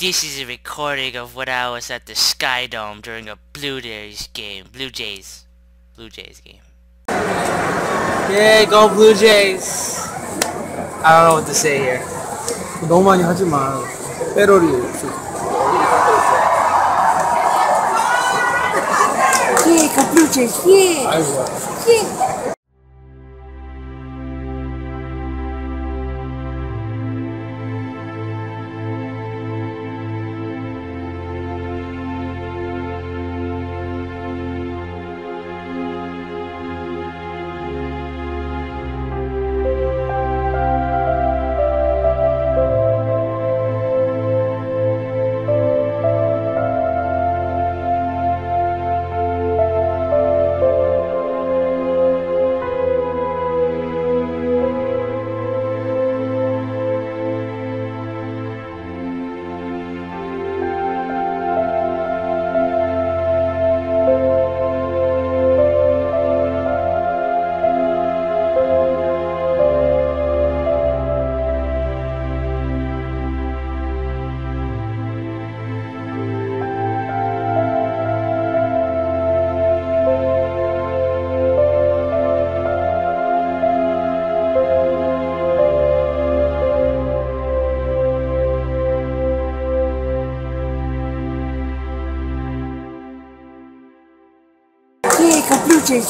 This is a recording of when I was at the Sky Dome during a Blue Jays game. Blue Jays. Blue Jays game. Yeah, go Blue Jays. I don't know what to say here. 너무 많이 하지 마. 빼로리. Yeah, go Blue Jays. Yeah. 아이고. Yeah. las luces.